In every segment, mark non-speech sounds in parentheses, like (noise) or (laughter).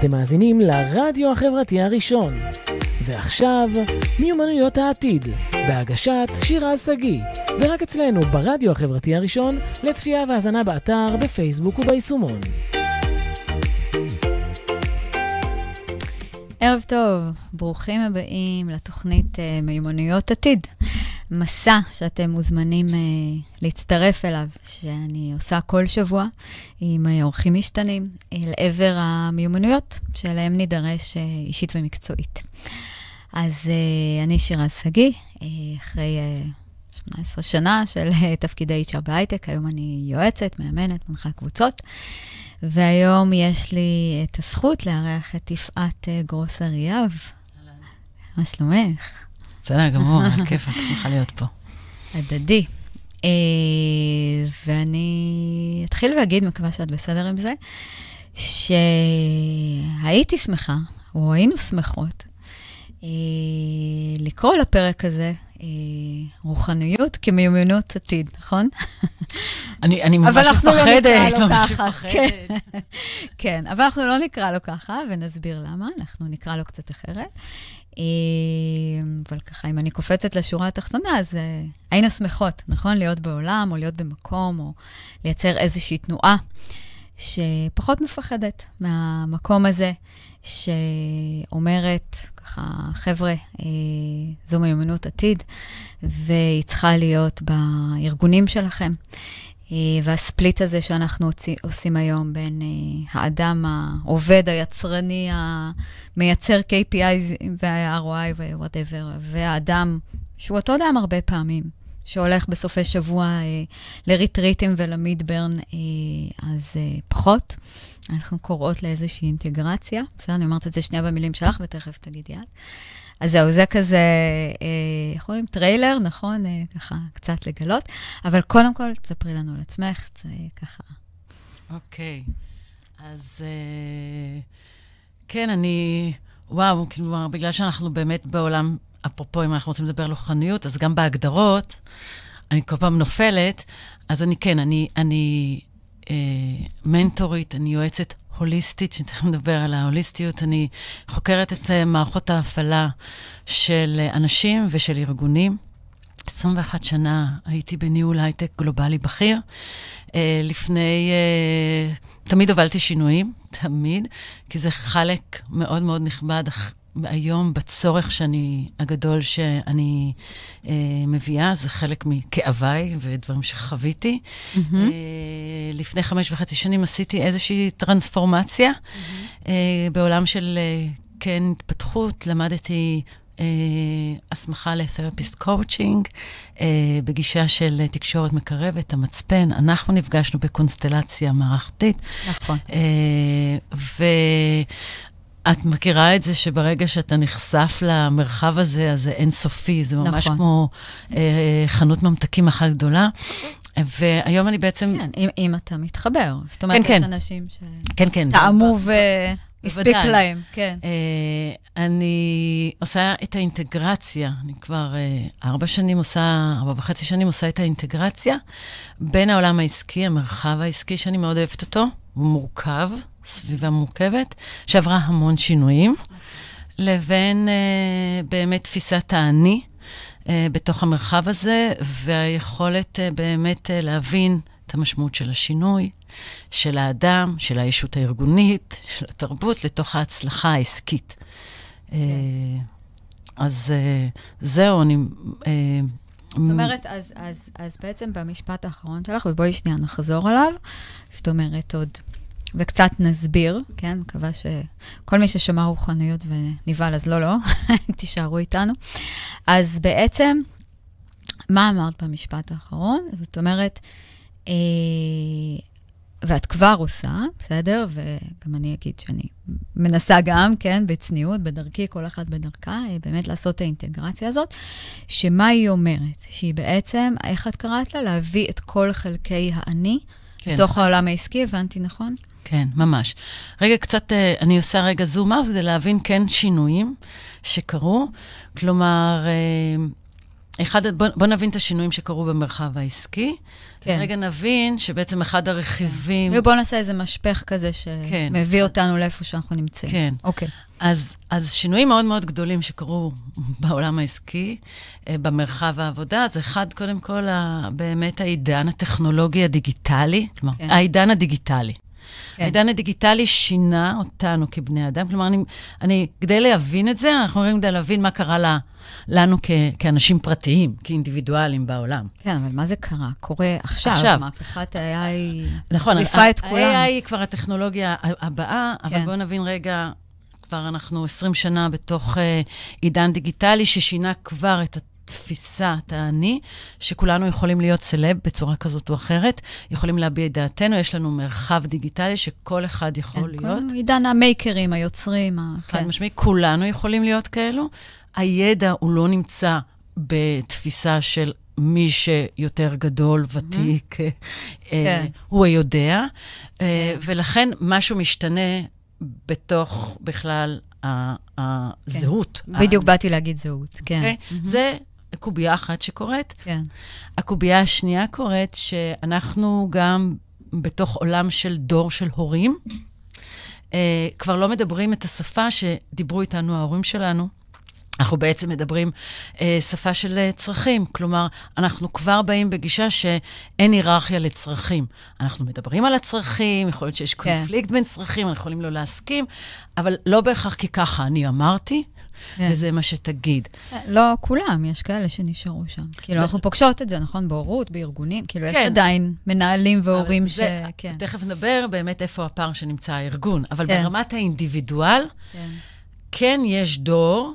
אתם מאזינים לרדיו החברתי הראשון. ועכשיו, מיומנויות העתיד, בהגשת שירה שגיא, ורק אצלנו ברדיו החברתי הראשון, לצפייה והאזנה באתר, בפייסבוק וביישומון. ערב טוב, ברוכים הבאים לתוכנית uh, מיומנויות עתיד. מסע שאתם מוזמנים uh, להצטרף אליו, שאני עושה כל שבוע עם uh, אורחים משתנים, אל עבר המיומנויות שאליהם נידרש uh, אישית ומקצועית. אז uh, אני שירה שגיא, uh, אחרי uh, 18 שנה של uh, תפקידי HR בהייטק, היום אני יועצת, מאמנת, מנחה קבוצות. והיום יש לי את הזכות לארח את יפעת גרוס אריאב. מה שלומך? בסדר גמור, (laughs) על כיפאק, שמחה להיות פה. הדדי. Uh, ואני אתחיל ואגיד, מקווה שאת בסדר עם זה, שהייתי שמחה, או היינו שמחות, uh, לקרוא לפרק הזה אה, רוחניות כמיומנות עתיד, נכון? אני, אני ממש מפחדת, לא (laughs) ממש מפחדת. כן, כן, אבל אנחנו לא נקרא לו ככה, ונסביר למה, אנחנו נקרא לו קצת אחרת. אה, אבל ככה, אם אני קופצת לשורה התחתונה, אז אה, היינו שמחות, נכון? להיות בעולם, או להיות במקום, או לייצר איזושהי תנועה שפחות מפחדת מהמקום הזה, שאומרת, ככה, חבר'ה, אה, זו מיומנות עתיד, והיא צריכה להיות בארגונים שלכם. אה, והספליט הזה שאנחנו עושים היום בין אה, האדם העובד, היצרני, המייצר KPI וה-ROI ו-whatever, והאדם, שהוא אותו אדם הרבה פעמים, שהולך בסופי שבוע אה, לריטריטים ולמידברן, אז פחות. אנחנו קוראות לאיזושהי אינטגרציה. בסדר, אני אומרת את זה שנייה במילים שלך, ותכף תגידי את. אז זהו, זה כזה, אה, איך אומרים? טריילר, נכון? אה, ככה, קצת לגלות. אבל קודם כל, תספרי לנו על עצמך, זה ככה. אוקיי. אז אה, כן, אני... וואו, כלומר, בגלל שאנחנו באמת בעולם, אפרופו, אם אנחנו רוצים לדבר על רוחניות, אז גם בהגדרות, אני כל פעם נופלת, אז אני כן, אני, אני אה, מנטורית, אני יועצת הוליסטית, שתכף נדבר על ההוליסטיות. אני חוקרת את אה, מערכות ההפעלה של אה, אנשים ושל ארגונים. 21 שנה הייתי בניהול הייטק גלובלי בכיר. אה, לפני, תמיד הובלתי שינויים, תמיד, כי זה חלק מאוד מאוד נכבד היום בצורך שאני, הגדול שאני אה, מביאה, זה חלק מכאביי ודברים שחוויתי. Mm-hmm. אה, לפני חמש וחצי שנים עשיתי איזושהי טרנספורמציה mm-hmm. אה, בעולם של, אה, כן, התפתחות. למדתי אה, הסמכה ל therapist coaching, אה, בגישה של תקשורת מקרבת, המצפן. אנחנו נפגשנו בקונסטלציה מערכתית. נכון. אה. את מכירה את זה שברגע שאתה נחשף למרחב הזה, אז זה אינסופי, זה ממש נכון. כמו אה, חנות ממתקים אחת גדולה. והיום אני בעצם... כן, אם, אם אתה מתחבר. זאת אומרת, כן, יש כן. אנשים ש... כן, כן. והספיק להם, כן. אה, אני עושה את האינטגרציה, אני כבר אה, ארבע שנים עושה, ארבע וחצי שנים עושה את האינטגרציה בין העולם העסקי, המרחב העסקי, שאני מאוד אוהבת אותו, הוא מורכב, סביבה מורכבת, שעברה המון שינויים, לבין uh, באמת תפיסת האני uh, בתוך המרחב הזה, והיכולת uh, באמת uh, להבין את המשמעות של השינוי, של האדם, של הישות הארגונית, של התרבות, לתוך ההצלחה העסקית. Uh, אז uh, זהו, אני... Uh, זאת אומרת, אז, אז, אז בעצם במשפט האחרון שלך, ובואי שנייה נחזור עליו, זאת אומרת, עוד וקצת נסביר, כן? מקווה שכל מי ששמע רוחניות ונבהל, אז לא, לא, (laughs) תישארו איתנו. אז בעצם, מה אמרת במשפט האחרון? זאת אומרת, אה, ואת כבר עושה, בסדר? וגם אני אגיד שאני מנסה גם, כן, בצניעות, בדרכי, כל אחת בדרכה, אה, באמת לעשות את האינטגרציה הזאת, שמה היא אומרת? שהיא בעצם, איך את קראת לה? להביא את כל חלקי האני כן. לתוך העולם העסקי, הבנתי נכון? כן, ממש. רגע, קצת, אה, אני עושה רגע זום אאוט כדי להבין כן שינויים שקרו. כלומר, אה, אחד, בוא, בוא נבין את השינויים שקרו במרחב העסקי. כן. רגע נבין שבעצם אחד הרכיבים... כן. בוא נעשה איזה משפך כזה שמביא כן. אותנו לאיפה שאנחנו נמצאים. כן. אוקיי. אז, אז שינויים מאוד מאוד גדולים שקרו (laughs) בעולם העסקי, אה, במרחב העבודה, אז אחד, קודם כל, באמת העידן הטכנולוגי הדיגיטלי, כלומר, כן. העידן הדיגיטלי. כן. העידן הדיגיטלי שינה אותנו כבני אדם. כלומר, אני, אני, כדי להבין את זה, אנחנו אומרים כדי להבין מה קרה לה, לנו כ, כאנשים פרטיים, כאינדיבידואלים בעולם. כן, אבל מה זה קרה? קורה עכשיו. עכשיו. מהפכת ה-AI נכון, מחליפה את כולם. ה-AI היא כבר הטכנולוגיה הבאה, כן. אבל בואו נבין רגע, כבר אנחנו 20 שנה בתוך uh, עידן דיגיטלי ששינה כבר את תפיסת האני, שכולנו יכולים להיות סלב בצורה כזאת או אחרת, יכולים להביע את דעתנו, יש לנו מרחב דיגיטלי שכל אחד יכול כן, להיות. עידן המייקרים, היוצרים. חד כן. משמעי, כולנו יכולים להיות כאלו. הידע הוא לא נמצא בתפיסה של מי שיותר גדול, ותיק, mm-hmm. כן. הוא היודע, אה, כן. ולכן משהו משתנה בתוך בכלל הזהות. כן. בדיוק באתי להגיד זהות, כן. Mm-hmm. זה קובייה אחת שקורית. כן. הקובייה השנייה קורית שאנחנו גם בתוך עולם של דור של הורים, אה, כבר לא מדברים את השפה שדיברו איתנו ההורים שלנו. אנחנו בעצם מדברים אה, שפה של אה, צרכים. כלומר, אנחנו כבר באים בגישה שאין היררכיה לצרכים. אנחנו מדברים על הצרכים, יכול להיות שיש כן. קונפליקט בין צרכים, אנחנו יכולים לא להסכים, אבל לא בהכרח כי ככה אני אמרתי, כן. וזה מה שתגיד. לא כולם, יש כאלה שנשארו שם. כאילו, אנחנו פוגשות את זה, נכון? בהורות, בארגונים, כאילו, כן. יש עדיין מנהלים והורים ש... זה, כן. תכף נדבר באמת איפה הפער שנמצא הארגון, אבל כן. ברמת האינדיבידואל, כן. כן יש דור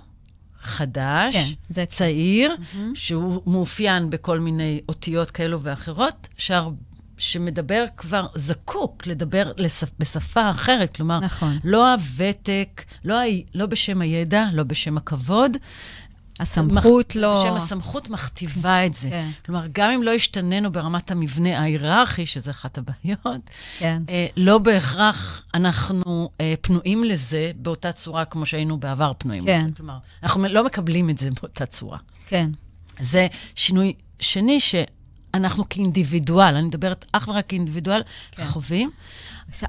חדש, כן, צעיר, mm-hmm. שהוא מאופיין בכל מיני אותיות כאלו ואחרות, שהרבה... שמדבר כבר, זקוק לדבר לשפ, בשפה אחרת. כלומר, נכון. לא הוותק, לא, ה, לא בשם הידע, לא בשם הכבוד. הסמכות מח... לא... בשם הסמכות מכתיבה את זה. כן. כלומר, גם אם לא השתננו ברמת המבנה ההיררכי, שזה אחת הבעיות, כן. אה, לא בהכרח אנחנו אה, פנויים לזה באותה צורה כמו שהיינו בעבר פנויים כן. לזה. כלומר, אנחנו לא מקבלים את זה באותה צורה. כן. זה שינוי שני ש... אנחנו כאינדיבידואל, אני מדברת אך ורק כאינדיבידואל, כן. חווים.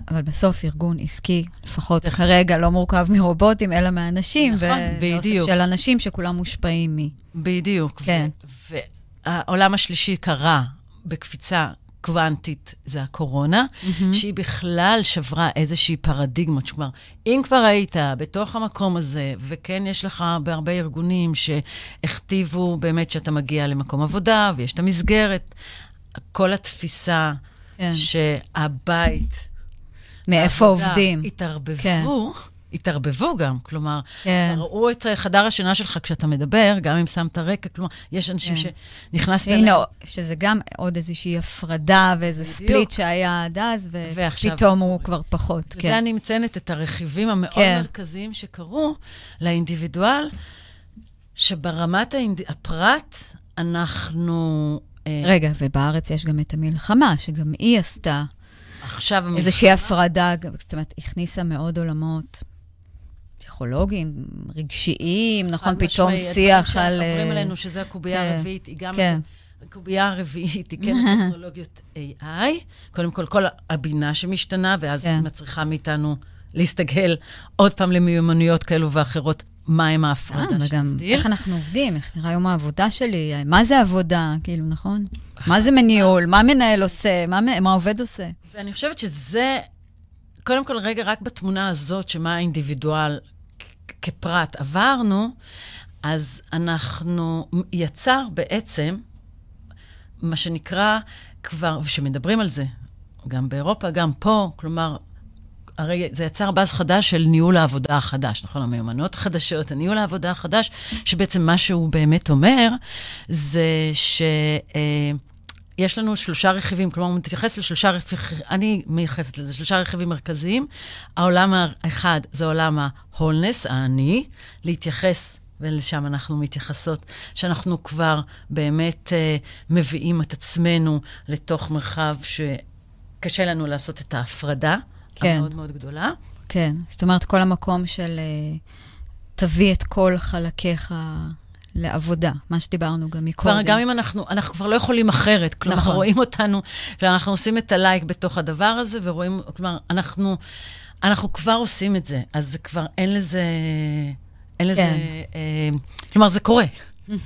אבל בסוף ארגון עסקי, לפחות דרך. כרגע, לא מורכב מרובוטים, אלא מאנשים. נכון, בדיוק. של אנשים שכולם מושפעים מ... בדיוק. כן. והעולם השלישי קרה בקפיצה קוונטית זה הקורונה, mm-hmm. שהיא בכלל שברה איזושהי פרדיגמות. כלומר, אם כבר היית בתוך המקום הזה, וכן יש לך בהרבה ארגונים שהכתיבו באמת שאתה מגיע למקום עבודה, ויש את המסגרת, כל התפיסה כן. שהבית... מאיפה עובדים. התערבבו. כן. התערבבו גם, כלומר, כן. ראו את חדר השינה שלך כשאתה מדבר, גם אם שמת רקע, כלומר, יש אנשים כן. שנכנסת אליהם. הנה, שזה גם עוד איזושהי הפרדה ואיזה בדיוק. ספליט שהיה עד אז, ופתאום הוא כבר פחות. וזה כן. אני מציינת את הרכיבים המאוד כן. מרכזיים שקרו לאינדיבידואל, שברמת האינד... הפרט, אנחנו... אה, רגע, ובארץ יש גם את המלחמה, שגם היא עשתה. עכשיו. איזושהי הפרדה, זאת אומרת, הכניסה מאוד עולמות פסיכולוגיים, רגשיים, נכון? פתאום שיח על... עוברים עלינו, אה, שזה הקובייה כן, הרביעית, היא גם... כן. הקובייה הרביעית היא כן טכנולוגיות AI. קודם כל, כל הבינה שמשתנה, ואז כן. מצריכה מאיתנו להסתגל עוד פעם למיומנויות כאלו ואחרות, מהם ההפרדה אה, וגם איך אנחנו עובדים, איך נראה יום העבודה שלי, מה זה עבודה, כאילו, נכון? מה זה מניהול, מה מנהל עושה, מה, מה עובד עושה. ואני חושבת שזה, קודם כל, רגע, רק בתמונה הזאת, שמה האינדיבידואל כפרט עברנו, אז אנחנו, יצר בעצם, מה שנקרא כבר, ושמדברים על זה, גם באירופה, גם פה, כלומר, הרי זה יצר באז חדש של ניהול העבודה החדש, נכון? המיומנויות החדשות, הניהול העבודה החדש, שבעצם מה שהוא באמת אומר, זה ש... אה, יש לנו שלושה רכיבים, כלומר, הוא מתייחס לשלושה רכיבים, אני מייחסת לזה, שלושה רכיבים מרכזיים. העולם האחד זה עולם ההולנס, האני, להתייחס, ולשם אנחנו מתייחסות, שאנחנו כבר באמת uh, מביאים את עצמנו לתוך מרחב שקשה לנו לעשות את ההפרדה כן. המאוד מאוד גדולה. כן, זאת אומרת, כל המקום של uh, תביא את כל חלקיך לעבודה, מה שדיברנו גם כבר, מקודם. גם אם אנחנו, אנחנו כבר לא יכולים אחרת. כלומר, נכון. רואים אותנו, כלומר, אנחנו עושים את הלייק בתוך הדבר הזה, ורואים, כלומר, אנחנו, אנחנו כבר עושים את זה, אז זה כבר אין לזה, אין לזה, כן. אה, כלומר, זה קורה,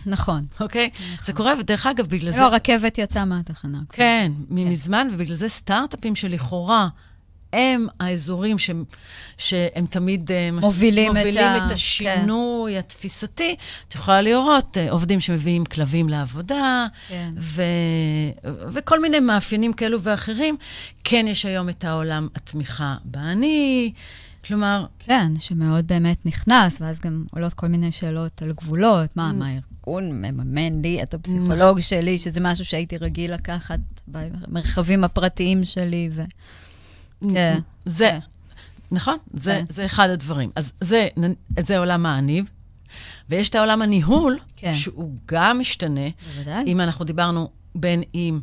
נכון. אוקיי? זה קורה, ודרך אגב, בגלל זה... לא, הרכבת יצאה מהתחנה. כן, מזמן, ובגלל זה סטארט-אפים שלכאורה הם האזורים שהם, שהם תמיד אה, מש- מובילים את מובילים ה- את כן. השינוי התפיסתי. את יכולה לראות אה, עובדים שמביאים כלבים לעבודה, כן. ו... וכל מיני מאפיינים כאלו ואחרים. כן, יש היום את העולם התמיכה באני, כלומר, כן, שמאוד באמת נכנס, ואז גם עולות כל מיני שאלות על גבולות. מה, מה הארגון מממן לי את הפסיכולוג שלי, שזה משהו שהייתי רגיל לקחת במרחבים הפרטיים שלי, ו... כן. זה, כן. נכון, זה, כן. זה אחד הדברים. אז זה, זה עולם האני, ויש את העולם הניהול, כן. שהוא גם משתנה. בוודאי. אם אנחנו דיברנו בין אם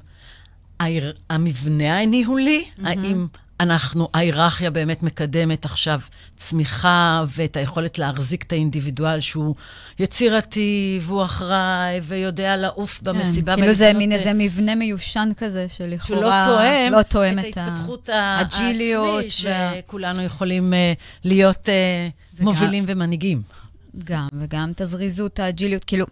המבנה הניהולי, האם אנחנו, ההיררכיה באמת מקדמת עכשיו צמיחה ואת היכולת להחזיק את האינדיבידואל שהוא יצירתי והוא אחראי ויודע לעוף במסיבה. כן, כאילו זה מין אה, איזה מבנה מיושן כזה, שלכאורה שלא תואם, לא תואם את את. ההתפתחות ה- האג'יליות העצמי, וה- שכולנו יכולים אה, להיות אה, וגם- מובילים ומנהיגים. גם, וגם את הזריזות, האג'יליות, כאילו,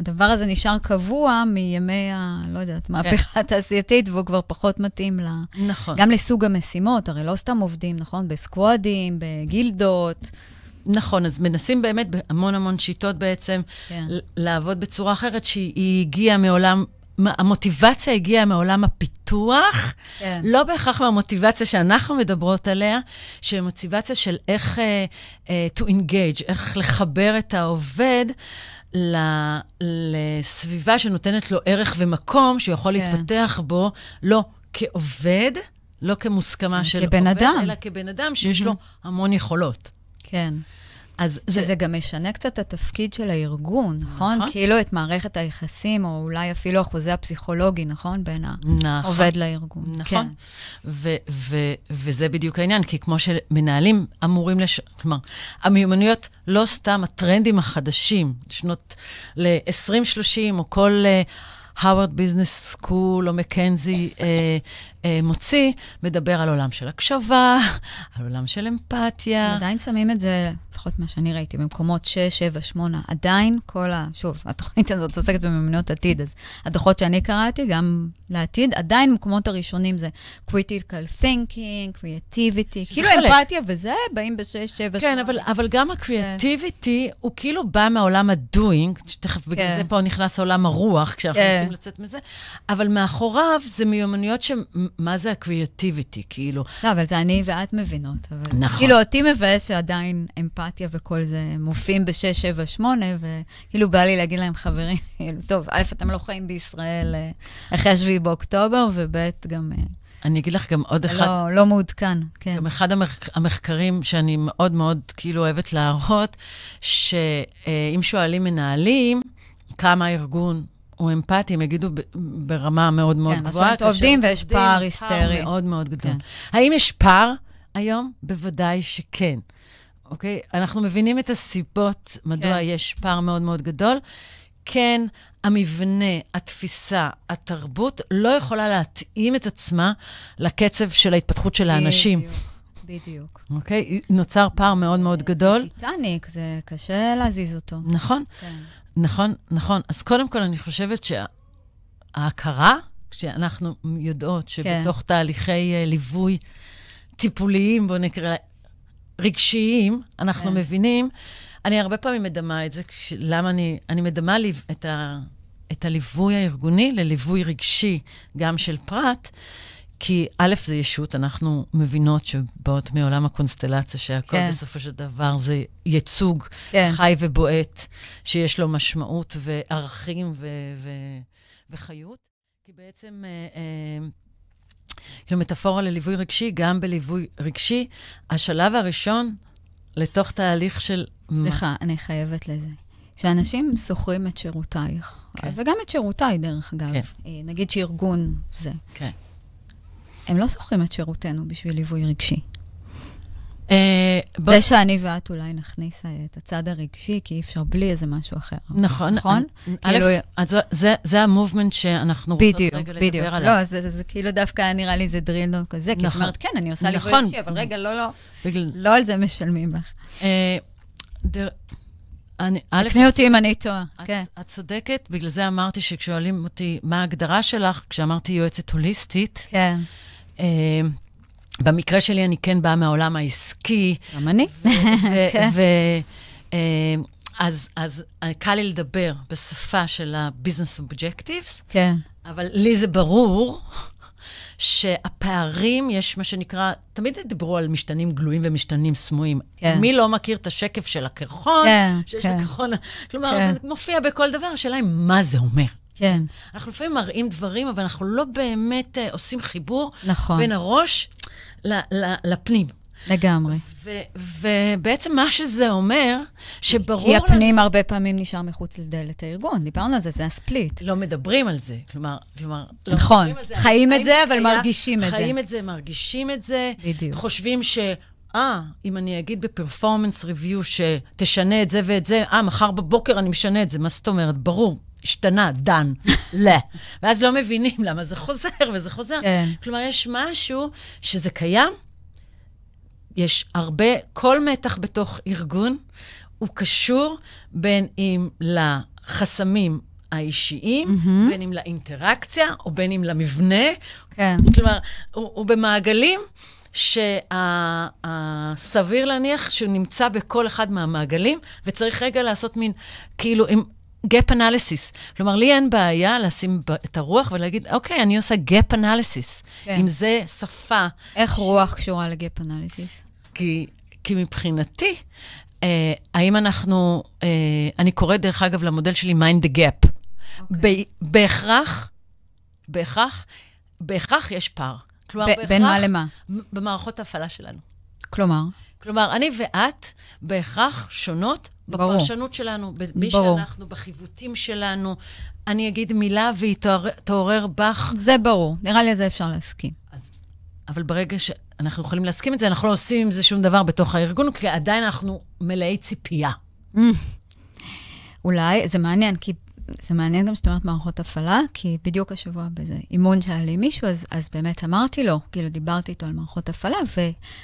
הדבר הזה נשאר קבוע מימי ה... לא יודעת, מהפכה התעשייתית, והוא כבר פחות מתאים ל... נכון. גם לסוג המשימות, הרי לא סתם עובדים, נכון? בסקוואדים, בגילדות. נכון, אז מנסים באמת בהמון המון שיטות בעצם כן. לעבוד בצורה אחרת, שהיא הגיעה מעולם, המוטיבציה הגיעה מעולם הפיתוח, כן. לא בהכרח מהמוטיבציה שאנחנו מדברות עליה, שהיא מוטיבציה של איך uh, uh, to engage, איך לחבר את העובד לסביבה שנותנת לו ערך ומקום, שהוא יכול כן. להתפתח בו, לא כעובד, לא כמוסכמה של כבן עובד, אדם. אלא כבן אדם שיש לו המון יכולות. כן. אז שזה גם משנה קצת את התפקיד של הארגון, נכון? נכון. כאילו את מערכת היחסים, או אולי אפילו החוזה הפסיכולוגי, נכון? בין נכון. העובד לארגון. נכון. כן. ו- ו- וזה בדיוק העניין, כי כמו שמנהלים אמורים לש... כלומר, המיומנויות, לא סתם הטרנדים החדשים, שנות ל-2030, או כל הווארד ביזנס סקול או מקנזי אה, מוציא, מדבר על עולם של הקשבה, (laughs) על עולם של אמפתיה. עדיין שמים את זה, לפחות מה שאני ראיתי, במקומות 6, 7, 8. עדיין כל ה... שוב, (laughs) התוכנית הזאת עוסקת במיומנויות עתיד, אז הדוחות שאני קראתי, גם לעתיד, עדיין במקומות הראשונים זה critical thinking, creativity, כאילו חלק. אמפתיה וזה, באים ב-6, 7, 8. כן, אבל, אבל גם הקריאטיביטי, הוא כאילו בא מהעולם הדוינג, שתכף בגלל כן. זה פה נכנס עולם הרוח, כשאנחנו כן. רוצים לצאת מזה, אבל מאחוריו זה מיומנויות ש... מה זה הקריאטיביטי, כאילו? לא, אבל זה אני ואת מבינות. אבל נכון. כאילו, אותי מבאס שעדיין אמפתיה וכל זה מופיעים ב-6, 7, 8, וכאילו בא לי להגיד להם, חברים, (laughs) כאילו, טוב, א', אתם לא חיים בישראל אה, אחרי 7 באוקטובר, וב', גם אה, אני אגיד לך גם עוד אחד, לא, לא מעודכן, כן. גם אחד המחק, המחקרים שאני מאוד מאוד כאילו אוהבת להראות, שאם שואלים מנהלים כמה הארגון הוא אמפתי, הם יגידו ברמה מאוד מאוד כן, גבוהה. עכשיו עובדים ויש עובדים, פער היסטרי. מאוד מאוד גדול. כן. האם יש פער היום? בוודאי שכן. אוקיי? אנחנו מבינים את הסיבות מדוע כן. יש פער מאוד מאוד גדול. כן, המבנה, התפיסה, התרבות, לא יכולה להתאים את עצמה לקצב של ההתפתחות של האנשים. בדיוק. אוקיי? נוצר פער מאוד מאוד גדול. זה טיטניק, זה קשה להזיז אותו. נכון, כן. נכון, נכון. אז קודם כל, אני חושבת שההכרה, כשאנחנו יודעות שבתוך תהליכי אה, ליווי טיפוליים, בואו נקרא, רגשיים, אנחנו כן. מבינים, אני הרבה פעמים מדמה את זה, כש- למה אני, אני מדמה לי את, ה, את הליווי הארגוני לליווי רגשי, גם של פרט, כי א', זה ישות, אנחנו מבינות שבאות מעולם הקונסטלציה, שהכל כן. בסופו של דבר זה ייצוג כן. חי ובועט, שיש לו משמעות וערכים ו- ו- וחיות. כי בעצם, אה, אה, כאילו מטאפורה לליווי רגשי, גם בליווי רגשי, השלב הראשון לתוך תהליך של... סליחה, אני חייבת לזה. כשאנשים שוכרים את שירותייך, כן. וגם את שירותיי, דרך אגב, כן. אה, נגיד שארגון זה, כן. הם לא שוכרים את שירותנו בשביל ליווי רגשי. אה, זה שאני ואת אולי נכניס אה, את הצד הרגשי, כי אי אפשר בלי איזה משהו אחר. נכון. נכון? א', כאילו- זה- המובמנט שאנחנו רוצות בדיוק, רגע בדיוק. לדבר עליו. לא, זה, זה, זה כאילו דווקא נראה לי זה דרילדון כזה, כי את נכון. אומרת, כן, אני עושה ליווי נכון. אישי, אבל רגע, לא, לא. לא על זה משלמים לך. אה, אני, א', תקני אותי אם אני טועה. כן, את צודקת, בגלל זה אמרתי שכששואלים אותי מה ההגדרה שלך, כשאמרתי יועצת הוליסטית, כן. אה, במקרה שלי אני כן באה מהעולם העסקי, גם אני. (laughs) כן. אה, אז, אז קל לי לדבר בשפה של ה-business objectives, כן, אבל לי זה ברור שהפערים, יש מה שנקרא, תמיד דיברו על משתנים גלויים ומשתנים סמויים. כן. מי לא מכיר את השקף של הקרחון? כן, שיש כן. לקרחון, כלומר, כן. זה מופיע בכל דבר, השאלה היא מה זה אומר. כן, אנחנו לפעמים מראים דברים, אבל אנחנו לא באמת uh, עושים חיבור נכון, בין הראש ל- ל- לפנים. לגמרי. ו- ובעצם מה שזה אומר, שברור כי לנו... הפנים הרבה פעמים נשאר מחוץ לדלת הארגון, דיברנו על זה, זה הספליט. לא מדברים על זה, כלומר, כלומר... לא נכון. מדברים על זה. חיים האם את זה, אבל קיים? מרגישים את זה. חיים את זה, מרגישים את זה. בדיוק. חושבים ש... אה, אם אני אגיד בפרפורמנס ריוויו שתשנה את זה ואת זה, אה, מחר בבוקר אני משנה את זה. מה זאת אומרת? ברור, השתנה, דן, (laughs) ל. ואז לא מבינים למה זה חוזר וזה חוזר. כן. כלומר, יש משהו שזה קיים, יש הרבה, כל מתח בתוך ארגון הוא קשור בין אם לחסמים האישיים, mm-hmm. בין אם לאינטראקציה, או בין אם למבנה. כן, כלומר, הוא, הוא במעגלים שסביר להניח שהוא נמצא בכל אחד מהמעגלים, וצריך רגע לעשות מין, כאילו, עם gap analysis. כלומר, לי אין בעיה לשים את הרוח ולהגיד, אוקיי, אני עושה gap analysis. כן. אם זה שפה, איך רוח קשורה לגאפ אנליסיס? כי, כי מבחינתי, אה, האם אנחנו, אה, אני קוראת דרך אגב למודל שלי mind the gap. אוקיי. בהכרח, בהכרח, בהכרח יש פער. כלומר, ב- בין מה למה? במערכות ההפעלה שלנו. כלומר, כלומר, אני ואת בהכרח שונות. בפרשנות שלנו, במי ברור. שאנחנו, בחיווטים שלנו. אני אגיד מילה והיא תעורר, בך, זה ברור, נראה לי על זה אפשר להסכים. אבל ברגע שאנחנו יכולים להסכים את זה, אנחנו לא עושים עם זה שום דבר בתוך הארגון, כי עדיין אנחנו מלאי ציפייה. אולי, זה מעניין, כי זה מעניין גם שאת אומרת מערכות הפעלה, כי בדיוק השבוע באיזה אימון שהיה לי מישהו, אז, אז באמת אמרתי לו, כאילו דיברתי איתו על מערכות הפעלה,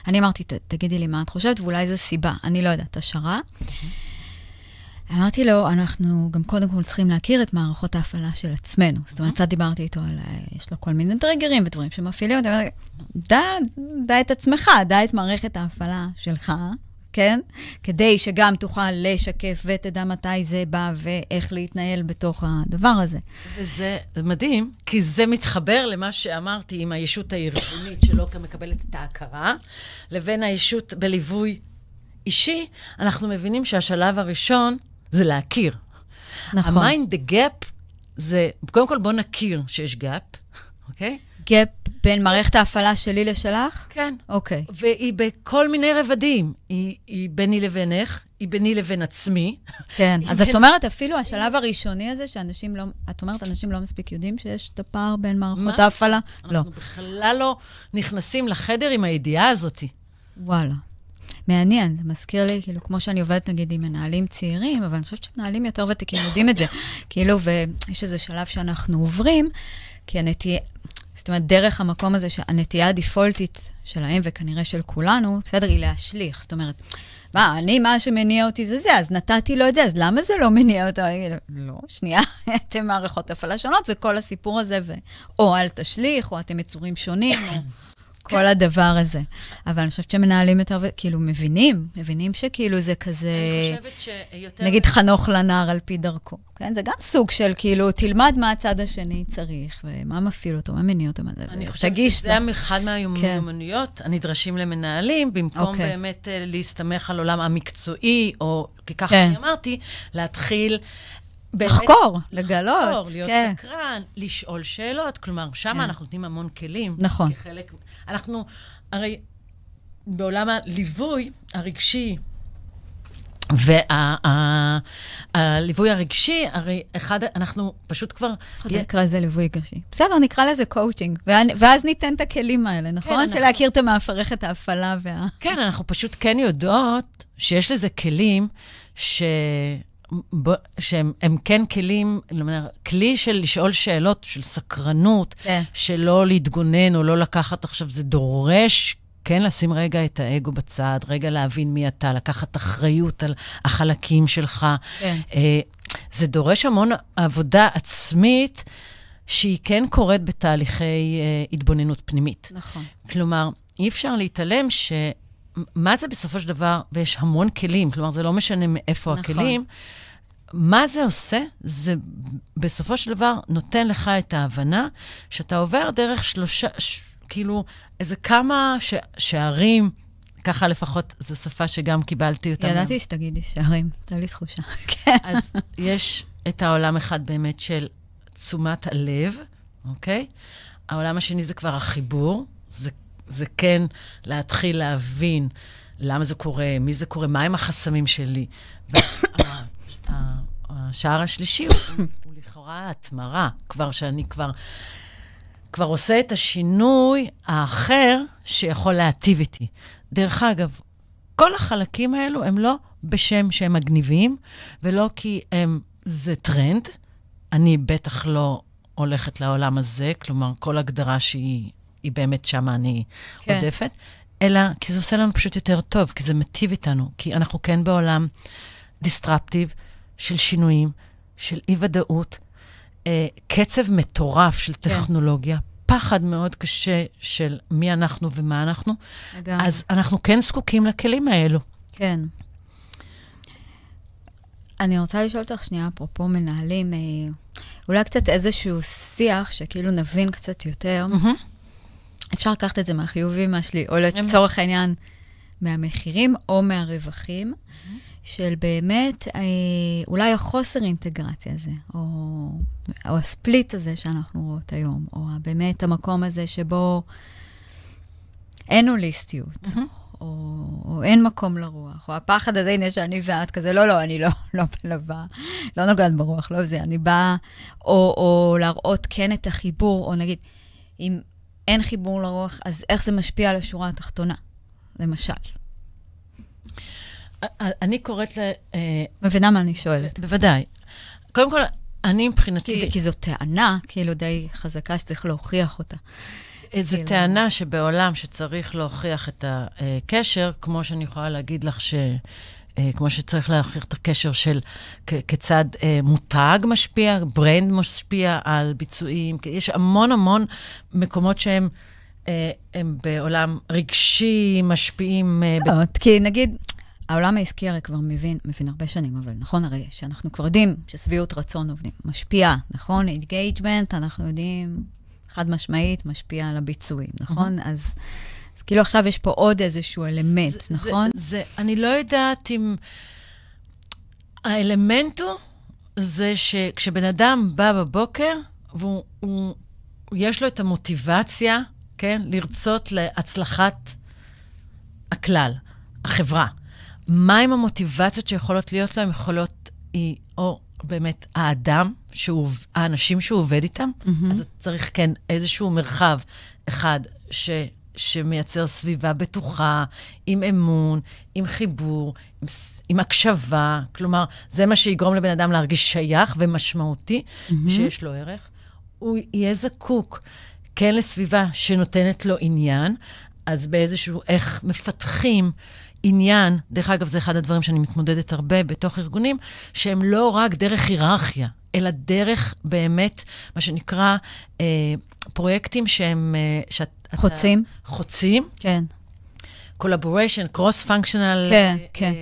ואני אמרתי, "ת- תגידי לי מה את חושבת, ואולי זו סיבה, אני לא יודעת, השערה. אמרתי לו, אנחנו גם קודם כל צריכים להכיר את מערכות ההפעלה של עצמנו. זאת אומרת, קצת דיברתי איתו על, אה, יש לו כל מיני טריגרים ודברים שמפעילים. אמרתי, דע, דע את עצמך, דע את מערכת ההפעלה שלך, כן? כדי שגם תוכל לשקף ותדע מתי זה בא ואיך להתנהל בתוך הדבר הזה. וזה מדהים, כי זה מתחבר למה שאמרתי עם הישות הארגונית שלא מקבלת את ההכרה, לבין הישות בליווי אישי, אנחנו מבינים שהשלב הראשון זה להכיר. נכון. ה mind the gap זה, קודם כל בוא נכיר שיש gap, אוקיי? גאפ בין מערכת ההפעלה שלי לשלך? כן. אוקיי. והיא בכל מיני רבדים. היא, היא ביני לבינך, היא ביני לבין עצמי. כן. אז את כן- אומרת, אפילו השלב הראשוני הזה, שאנשים לא, את אומרת, אנשים לא מספיק יודעים שיש את הפער בין מערכות מה? ההפעלה? לא. אנחנו בכלל לא נכנסים לחדר עם הידיעה הזאת. וואלה. מעניין, זה מזכיר לי, כאילו, כמו שאני עובדת נגיד עם מנהלים צעירים, אבל אני חושבת שמנהלים יותר ותיקים יודעים את זה. כאילו, ויש איזה שלב שאנחנו עוברים, כי הנטייה, זאת אומרת, דרך המקום הזה, שהנטייה הדיפולטית שלהם, וכנראה של כולנו, בסדר, היא להשליך. זאת אומרת, מה, אני, מה שמניע אותי זה זה, אז נתתי לו את זה, אז למה זה לא מניע אותו? אגיד, לא, שנייה, (laughs) אתם מערכות הפעלה שונות, וכל הסיפור הזה, ו... או אל תשליך, או אתם יצורים שונים, או... כל הדבר הזה. אבל אני חושבת שמנהלים יותר, כאילו, מבינים, מבינים שכאילו זה כזה, אני חושבת שיותר... נגיד חנוך לנער על פי דרכו, כן? זה גם סוג של כאילו, תלמד מה הצד השני צריך, ומה מפעיל אותו, מה מניע אותו, מה זה, אני חושבת שזה לו. אחד מהמיומנויות הנדרשים למנהלים, במקום אוקיי. באמת אה, להסתמך על עולם המקצועי, או, כי ככה כן. אני אמרתי, להתחיל... באמת לחקור, לגלות, לחקור, להיות כן. סקרן, לשאול שאלות. כלומר, שם כן. אנחנו נותנים המון כלים. נכון. כחלק... אנחנו, הרי בעולם הליווי הרגשי והליווי הרגשי, הרי אחד, אנחנו פשוט כבר... אחד נקרא לזה ליווי רגשי. בסדר, נקרא לזה קואוצ'ינג, ואז ניתן את הכלים האלה, נכון? של להכיר את המערכת ההפעלה וה... כן, אנחנו פשוט כן יודעות שיש לזה כלים ש... ב... שהם כן כלים, כלי של לשאול שאלות, של סקרנות, כן. שלא להתגונן או לא לקחת עכשיו, זה דורש כן לשים רגע את האגו בצד, רגע להבין מי אתה, לקחת אחריות על החלקים שלך. כן. אה, זה דורש המון עבודה עצמית שהיא כן קורית בתהליכי אה, התבוננות פנימית. נכון. כלומר, אי אפשר להתעלם ש... מה זה בסופו של דבר, ויש המון כלים, כלומר, זה לא משנה מאיפה נכון. הכלים. מה זה עושה? זה בסופו של דבר נותן לך את ההבנה שאתה עובר דרך שלושה, ש, כאילו, איזה כמה ש, שערים, ככה לפחות זו שפה שגם קיבלתי אותה. ידעתי שתגידי שערים, הייתה לי תחושה. כן. (laughs) אז יש את העולם אחד באמת של תשומת הלב, אוקיי? העולם השני זה כבר החיבור, זה, זה כן להתחיל להבין למה זה קורה, מי זה קורה, מהם החסמים שלי. והשער (coughs) השלישי הוא, הוא לכאורה התמרה, כבר שאני כבר... כבר עושה את השינוי האחר שיכול להטיב איתי. דרך אגב, כל החלקים האלו הם לא בשם שהם מגניבים, ולא כי הם, זה טרנד. אני בטח לא הולכת לעולם הזה, כלומר, כל הגדרה שהיא באמת שמה אני כן. עודפת, אלא כי זה עושה לנו פשוט יותר טוב, כי זה מטיב איתנו, כי אנחנו כן בעולם דיסטרפטיב של שינויים, של אי-ודאות, אה, קצב מטורף של כן. טכנולוגיה, כן. פחד מאוד קשה של מי אנחנו ומה אנחנו, לגמרי. אז אנחנו כן זקוקים לכלים האלו. כן. אני רוצה לשאול אותך שנייה, אפרופו מנהלים, אה, אולי קצת איזשהו שיח, שכאילו נבין קצת יותר. Mm-hmm. אפשר לקחת את זה מהחיובי, מהשלי, או לצורך העניין, מהמחירים או מהרווחים. של באמת, אה, אולי החוסר אינטגרציה הזה, או, או הספליט הזה שאנחנו רואות היום, או באמת המקום הזה שבו אין הוליסטיות. או, או אין מקום לרוח, או הפחד הזה, הנה שאני ואת כזה, לא, לא, אני לא, (laughs) לא מלווה, לא נוגעת ברוח, לא זה, אני באה, או, או להראות כן את החיבור, או נגיד, אם אין חיבור לרוח, אז איך זה משפיע על השורה התחתונה, למשל. אני קוראת ל... אה, מבינה מה אני שואלת. בוודאי. קודם כל, אני מבחינתי... כי, כי זו טענה, כאילו, די חזקה שצריך להוכיח אותה. אה, זו כאילו... טענה שבעולם שצריך להוכיח את הקשר, כמו שאני יכולה להגיד לך ש... אה, כמו שצריך להוכיח את הקשר של כיצד מותג משפיע, brand משפיע על ביצועים. יש המון המון מקומות שהם... הם בעולם רגשי, משפיעים... לא, כי נגיד, העולם העסקי הרי כבר מבין, מבין הרבה שנים, אבל נכון הרי שאנחנו כבר יודעים ששביעות רצון עובדים משפיעה, נכון? engagement, אנחנו יודעים חד משמעית, משפיע על הביצועים, נכון? Mm-hmm. אז כאילו עכשיו יש פה עוד איזשהו אלמנט, זה, נכון? זה, זה, אני לא יודעת אם... האלמנט הוא זה שכשבן אדם בא בבוקר, והוא, הוא, יש לו את המוטיבציה, כן, לרצות להצלחת הכלל, החברה. מהם המוטיבציות שיכולות להיות להם? יכולות, היא או באמת האדם, שהוא, האנשים שהוא עובד איתם, mm-hmm. אז צריך כן איזשהו מרחב אחד ש, שמייצר סביבה בטוחה, עם אמון, עם חיבור, עם, עם הקשבה. כלומר, זה מה שיגרום לבן אדם להרגיש שייך ומשמעותי, mm-hmm. שיש לו ערך. הוא יהיה זקוק כן לסביבה שנותנת לו עניין, אז באיזשהו, איך מפתחים עניין, דרך אגב, זה אחד הדברים שאני מתמודדת הרבה בתוך ארגונים, שהם לא רק דרך היררכיה, אלא דרך באמת, מה שנקרא, אה, פרויקטים שהם... אה, שאת. אתה, חוצים. כן. collaboration, cross-functional. כן, אה, כן.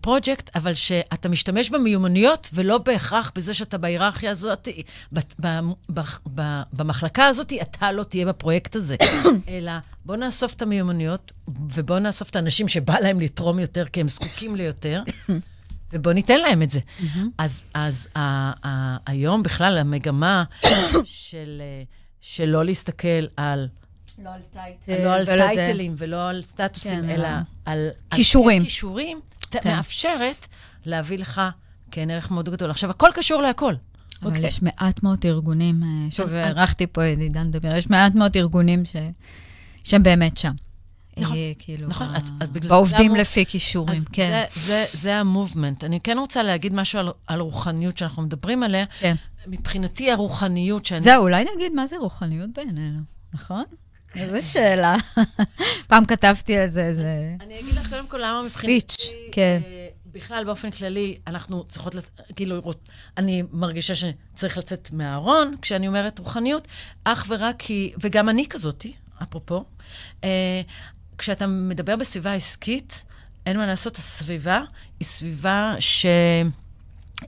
פרויקט, אה, אבל שאתה משתמש במיומנויות, ולא בהכרח בזה שאתה בהיררכיה הזאת, במחלקה הזאת, אתה לא תהיה בפרויקט הזה. (coughs) אלא בוא נאסוף את המיומנויות, ובוא נאסוף את האנשים שבא להם לתרום יותר, כי הם זקוקים ליותר, (coughs) ובוא ניתן להם את זה. אז, אז ה, ה, היום בכלל המגמה (coughs) של, של לא להסתכל על... לא על טייטל. לא על טייטלים ולא על סטטוסים, כן, אלא על... כישורים. כישורים. כן. מאפשרת להביא לך, כן, ערך מאוד גדול. עכשיו, הכל קשור להכל. אבל אוקיי. יש מעט מאוד ארגונים, אה, שוב, הערכתי פה את עידן לדבר, יש מעט מאוד ארגונים ש... שהם באמת שם. נכון, אה, כאילו, נכון, ה- אז- אז בגלל זה ועובדים גם הוא- לפי כישורים, אז כן. זה, זה, זה המובמנט. אני כן רוצה להגיד משהו על, על רוחניות שאנחנו מדברים עליה. כן. מבחינתי, הרוחניות שאני... זהו, אולי נגיד מה זה רוחניות בעינינו, נכון? איזו שאלה. (laughs) פעם כתבתי על זה איזה... אני אגיד לך קודם כל למה מבחינתי... כן. אה, בכלל, באופן כללי, אנחנו צריכות, לת- כאילו, אני מרגישה שצריך לצאת מהארון כשאני אומרת רוחניות, אך ורק כי, וגם אני כזאתי, אפרופו, אה, כשאתה מדבר בסביבה עסקית, אין מה לעשות, הסביבה היא סביבה ש...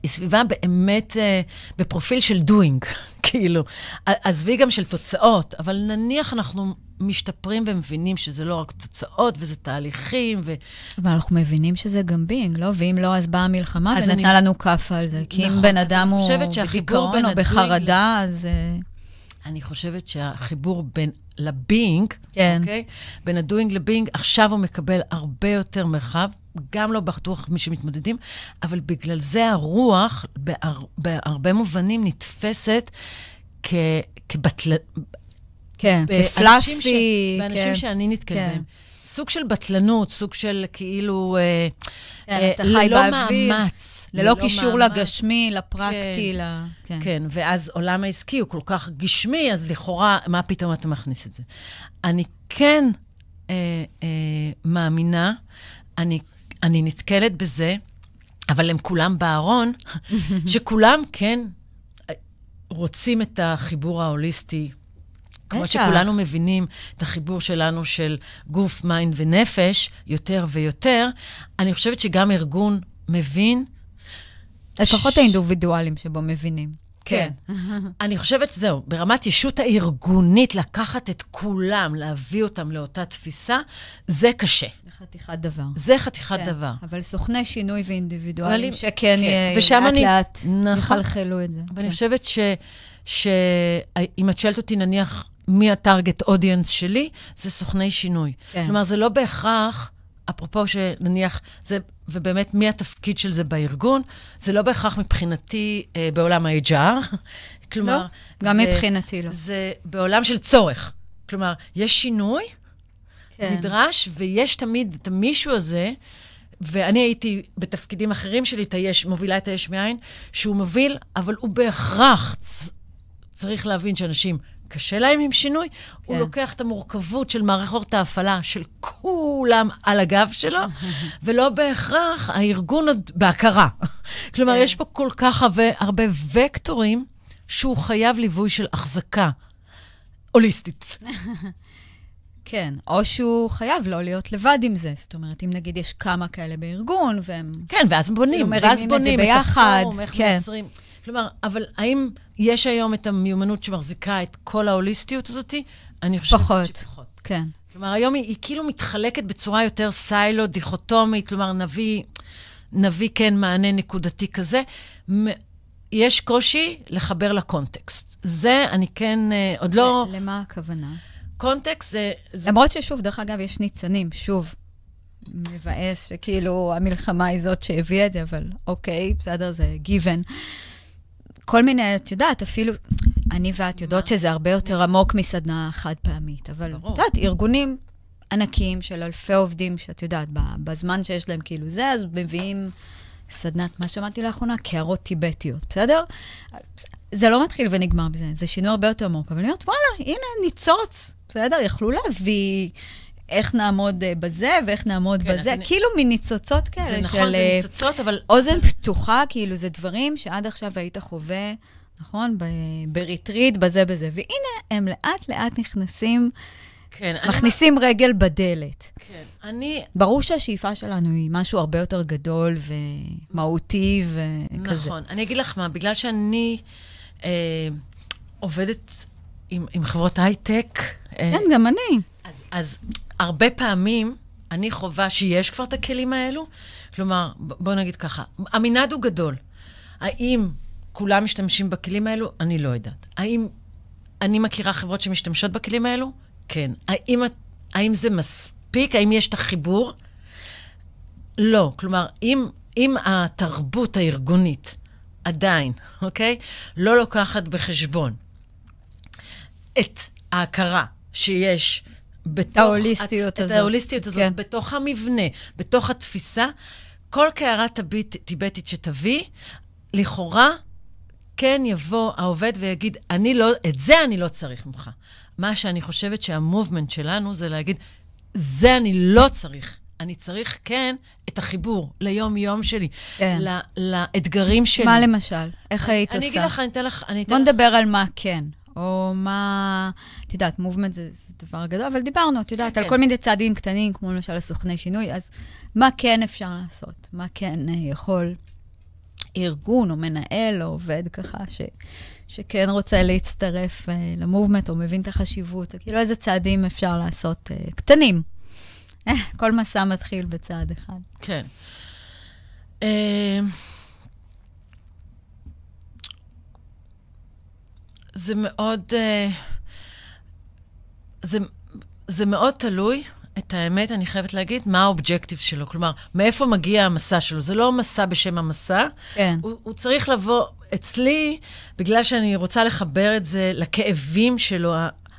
היא סביבה באמת אה, בפרופיל של doing, (laughs) כאילו. עזבי גם של תוצאות, אבל נניח אנחנו משתפרים ומבינים שזה לא רק תוצאות, וזה תהליכים, ו... אבל אנחנו מבינים שזה גם בינג, לא? ואם לא, אז באה המלחמה ונתנה אני- לנו כאפה על זה. כי אם נכון, בן אז אדם הוא בדיכאון או בחרדה, אז... אני חושבת שהחיבור בין לבינג, כן. אוקיי? בין הדוינג לבינג, עכשיו הוא מקבל הרבה יותר מרחב, גם לא בטוח מי שמתמודדים, אבל בגלל זה הרוח, בהר, בהרבה מובנים, נתפסת כ, כבטל... כן, באנשים ש- כפלאפי. באנשים כן. שאני נתקל כן. בהם. סוג של בטלנות, סוג של כאילו... אה, כן, אה, אתה חי ללא באוויר, מאמץ. ללא קישור מאמץ. לגשמי, לפרקטי, ל... כן. כן, ואז עולם העסקי הוא כל כך גשמי, אז לכאורה, מה פתאום אתה מכניס את זה? אני כן אה, אה, מאמינה, אני, אני נתקלת בזה, אבל הם כולם בארון, (laughs) שכולם כן אה, רוצים את החיבור ההוליסטי. כמו. שכולנו מבינים את החיבור שלנו של גוף, mind ונפש, יותר ויותר, אני חושבת שגם ארגון מבין לפחות האינדיבידואלים שבו מבינים. כן. אני חושבת שזהו, ברמת ישות הארגונית, לקחת את כולם, להביא אותם לאותה תפיסה, זה קשה. זה חתיכת דבר. זה חתיחת כן. דבר. אבל סוכני שינוי ואינדיבידואלים, שכן כן. יהיה, ושם לאט אני- לאט נכון. יחלחלו את זה. ואני כן. חושבת ש... שאם את שואלת אותי, נניח, מי הטארגט אודיאנס שלי, זה סוכני שינוי. כן. כלומר, זה לא בהכרח, אפרופו שנניח, זה, ובאמת, מי התפקיד של זה בארגון, זה לא בהכרח מבחינתי אה, בעולם ה-HR. (laughs) כלומר, לא, גם זה- מבחינתי לא. זה בעולם של צורך. כלומר, יש שינוי, כן. נדרש, ויש תמיד את המישהו הזה, ואני הייתי בתפקידים אחרים שלי, את היש, מובילה את היש מאין, שהוא מוביל, אבל הוא בהכרח, צריך להבין שאנשים, קשה להם עם שינוי, כן. הוא. לוקח את המורכבות של מערכות ההפעלה של כולם על הגב שלו, (laughs) ולא בהכרח הארגון עוד בהכרה. כלומר, כן. יש פה כל כך הרבה, הרבה וקטורים שהוא חייב ליווי של החזקה הוליסטית. (laughs) כן, או שהוא חייב לא להיות לבד עם זה. זאת אומרת, אם נגיד יש כמה כאלה בארגון, והם... כן, ואז בונים, כאילו ואז את בונים את, ביחד, הפורום, איך כן. מייצרים. כלומר, אבל האם יש היום את המיומנות שמחזיקה את כל ההוליסטיות הזאת? אני חושבת פחות. שפחות. כן. כלומר, היום היא, היא כאילו מתחלקת בצורה יותר סיילו, דיכוטומית, כלומר, נביא, נביא כן מענה נקודתי כזה. יש קושי לחבר לקונטקסט. זה אני כן, אה, עוד לא... למה הכוונה? קונטקסט זה... זה למרות ששוב, דרך אגב, יש ניצנים, שוב, מבאס שכאילו המלחמה היא זאת שהביאה את זה, אבל אוקיי, בסדר, זה given. כל מיני, את יודעת, אפילו, אני ואת יודעות שזה הרבה יותר עמוק מסדנה חד פעמית, אבל ברור. את יודעת, ארגונים ענקיים של אלפי עובדים, שאת יודעת, בזמן שיש להם כאילו זה, אז מביאים סדנת, מה שמעתי לאחרונה? קערות טיבטיות, בסדר? זה לא מתחיל ונגמר בזה, זה שינוי הרבה יותר עמוק, אבל אני אומרת, וואלה, הנה, ניצוץ, בסדר? יכלו להביא איך נעמוד אה, בזה ואיך נעמוד כן, בזה, אני- כאילו מין ניצוצות כאלה זה של... נכון, זה אה, ניצוצות, אבל... אוזן פתוחה, כאילו, זה דברים שעד עכשיו היית חווה, נכון? ב- בריטריט, בזה בזה. והנה, הם לאט-לאט נכנסים, כן, אני- מכניסים רגל בדלת. כן, אני... ברור שהשאיפה שלנו היא משהו הרבה יותר גדול ומהותי וכזה. נכון. אני אגיד לך מה, בגלל שאני אה, עובדת עם, עם חברות הייטק, אה, כן, גם אני. אז, אז הרבה פעמים אני חווה שיש כבר את הכלים האלו. כלומר, ב- בוא נגיד ככה, המנעד הוא גדול. האם כולם משתמשים בכלים האלו? אני לא יודעת. האם אני מכירה חברות שמשתמשות בכלים האלו? כן. האם, האם זה מספיק? האם יש את החיבור? לא. כלומר, אם, אם התרבות הארגונית עדיין, אוקיי? לא לוקחת בחשבון את ההכרה שיש בתוך... ההוליסטיות את הזאת. ההוליסטיות הזאת, כן. בתוך המבנה, בתוך התפיסה. כל קערה טיבטית שתביא, לכאורה, כן יבוא העובד ויגיד, אני לא, את זה אני לא צריך ממך. מה שאני חושבת שהמובמנט שלנו זה להגיד, זה אני לא צריך. אני צריך, כן, את החיבור ליום-יום שלי, כן. ל- לאתגרים שלי. מה למשל? איך היית אני עושה? אגיד לך, אני אתן לך... אני אתן בוא לך- נדבר על מה כן, או מה... את יודעת, מובמנט זה, זה דבר גדול, אבל דיברנו, את יודעת, כן, על כן. כל מיני צעדים קטנים, כמו למשל הסוכני שינוי, אז מה כן אפשר לעשות? מה כן אה, יכול ארגון או מנהל או עובד ככה, ש, שכן רוצה להצטרף אה, למובמנט או מבין את החשיבות? כאילו, איזה צעדים אפשר לעשות אה, קטנים? כל מסע מתחיל בצעד אחד. כן. אה, זה מאוד... אה, זה, זה מאוד תלוי, את האמת, אני חייבת להגיד, מה האובג'קטיב שלו. כלומר, מאיפה מגיע המסע שלו. זה לא מסע בשם המסע, כן. הוא, הוא צריך לבוא אצלי, בגלל שאני רוצה לחבר את זה לכאבים שלו.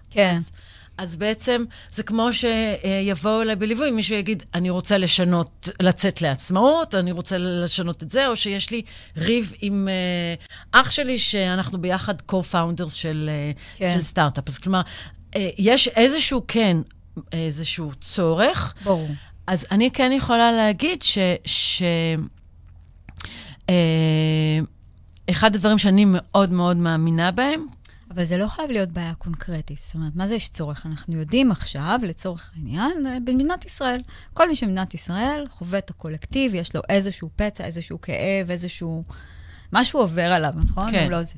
כן. אז, אז בעצם זה כמו שיבואו אליי בליווי, מישהו יגיד, אני רוצה לשנות, לצאת לעצמאות, אני רוצה לשנות את זה, או שיש לי ריב עם uh, אח שלי, שאנחנו ביחד co-founders של, uh, כן. של סטארט-אפ. אז כלומר, uh, יש איזשהו, כן, איזשהו צורך. ברור. אז אני כן יכולה להגיד ש... ש אה, אחד הדברים שאני מאוד מאוד מאמינה בהם, אבל זה לא חייב להיות בעיה קונקרטית. זאת אומרת, מה זה יש צורך? אנחנו יודעים עכשיו, לצורך העניין, במדינת ישראל, כל מי שבמדינת ישראל חווה את הקולקטיב, יש לו איזשהו פצע, איזשהו כאב, איזשהו... משהו עובר עליו, נכון? כן. לא זה.